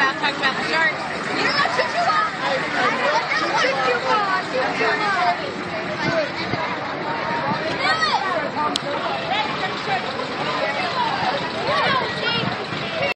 about talking about the sharks.